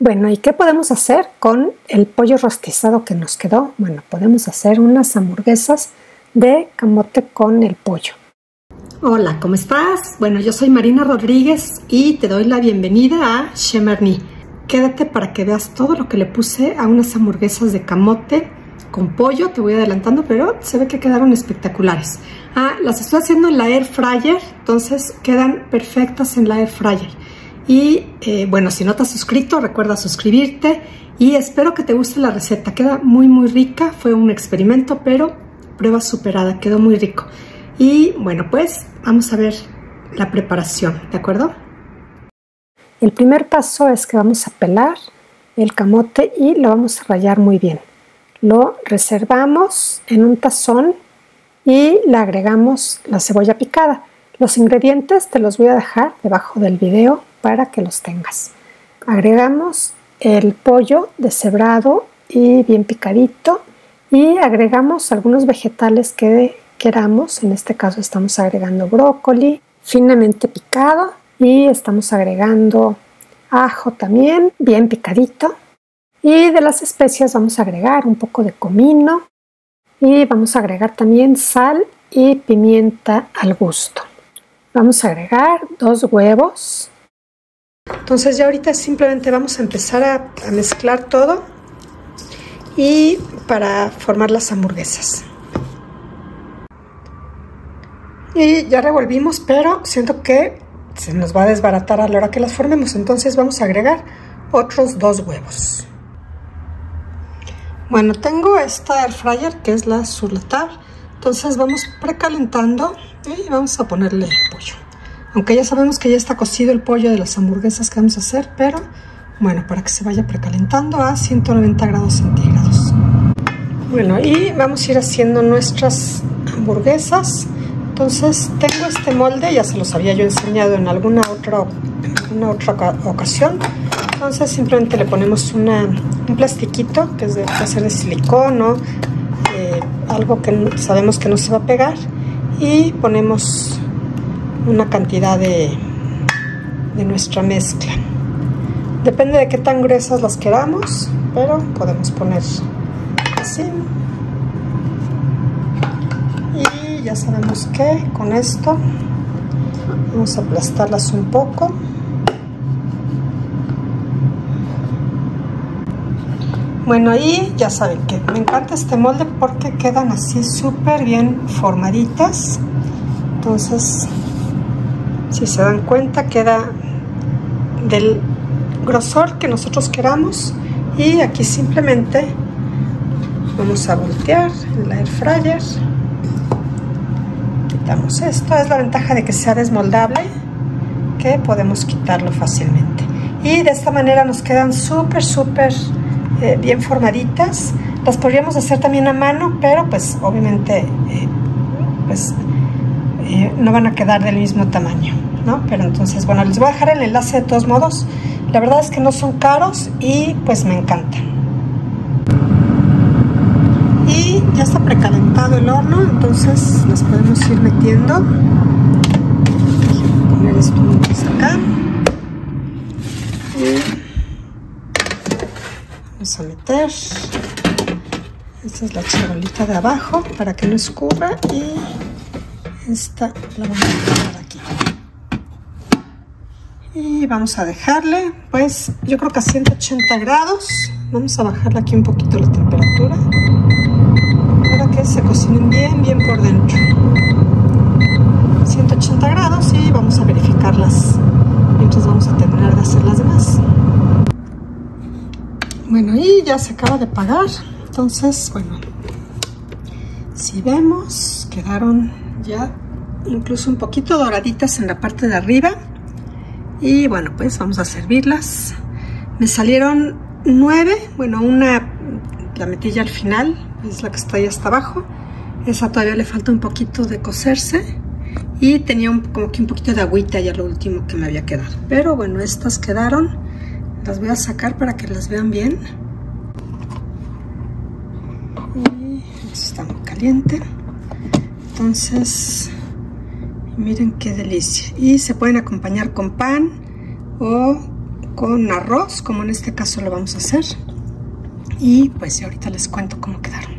Bueno, ¿y qué podemos hacer con el pollo rostizado que nos quedó? Bueno, podemos hacer unas hamburguesas de camote con el pollo. Hola, ¿cómo estás? Bueno, yo soy Marina Rodríguez y te doy la bienvenida a Chemarni. Quédate para que veas todo lo que le puse a unas hamburguesas de camote con pollo. Te voy adelantando, pero se ve que quedaron espectaculares. Ah, las estoy haciendo en la air fryer, entonces quedan perfectas en la air fryer. Y eh, bueno, si no te has suscrito, recuerda suscribirte y espero que te guste la receta. Queda muy muy rica, fue un experimento, pero prueba superada, quedó muy rico. Y bueno, pues vamos a ver la preparación, ¿de acuerdo? El primer paso es que vamos a pelar el camote y lo vamos a rallar muy bien. Lo reservamos en un tazón y le agregamos la cebolla picada. Los ingredientes te los voy a dejar debajo del video para que los tengas. Agregamos el pollo deshebrado y bien picadito y agregamos algunos vegetales que queramos. En este caso estamos agregando brócoli finamente picado y estamos agregando ajo también bien picadito. Y de las especias vamos a agregar un poco de comino y vamos a agregar también sal y pimienta al gusto. Vamos a agregar dos huevos entonces ya ahorita simplemente vamos a empezar a, mezclar todo y para formar las hamburguesas. Y ya revolvimos, pero siento que se nos va a desbaratar a la hora que las formemos. Entonces vamos a agregar otros dos huevos. Bueno, tengo esta air fryer que es la Surlatar. Entonces vamos precalentando y vamos a ponerle pollo. Aunque ya sabemos que ya está cocido el pollo de las hamburguesas que vamos a hacer, pero bueno, para que se vaya precalentando a 190 grados centígrados. Bueno, y vamos a ir haciendo nuestras hamburguesas. Entonces tengo este molde, ya se los había yo enseñado en alguna otra, otra ocasión. Entonces simplemente le ponemos un plastiquito que es de, hacer de silicón o eh, algo que sabemos que no se va a pegar y ponemos una cantidad de, de nuestra mezcla. Depende de qué tan gruesas las queramos, pero podemos poner así. Y ya sabemos que con esto vamos a aplastarlas un poco. Bueno, ahí ya saben que me encanta este molde porque quedan así súper bien formaditas. Entonces si se dan cuenta queda del grosor que nosotros queramos. Y aquí simplemente vamos a voltear el air fryer. Quitamos esto. Es la ventaja de que sea desmoldable que podemos quitarlo fácilmente. Y de esta manera nos quedan súper súper eh, bien formaditas. Las podríamos hacer también a mano pero pues obviamente eh, pues eh, no van a quedar del mismo tamaño pero entonces, bueno, les voy a dejar el enlace de todos modos. La verdad es que no son caros y pues me encantan. Y ya está precalentado el horno, entonces las podemos ir metiendo. Poner esto acá. Y vamos a meter. Esta es la charolita de abajo para que no escurra y esta la vamos a poner aquí. Y vamos a dejarle pues yo creo que a 180 grados. Vamos a bajarle aquí un poquito la temperatura. Para que se cocinen bien bien por dentro. 180 grados y vamos a verificarlas mientras vamos a terminar de hacer las demás. Bueno y ya se acaba de pagar entonces bueno si vemos quedaron ya incluso un poquito doraditas en la parte de arriba y bueno, pues vamos a servirlas. Me salieron nueve, bueno, una la metí ya al final, es la que está ahí hasta abajo. Esa todavía le falta un poquito de cocerse. Y tenía como que un poquito de agüita ya lo último que me había quedado. Pero bueno, estas quedaron. Las voy a sacar para que las vean bien. Y está muy caliente. Entonces Miren qué delicia. Y se pueden acompañar con pan o con arroz, como en este caso lo vamos a hacer. Y pues ahorita les cuento cómo quedaron.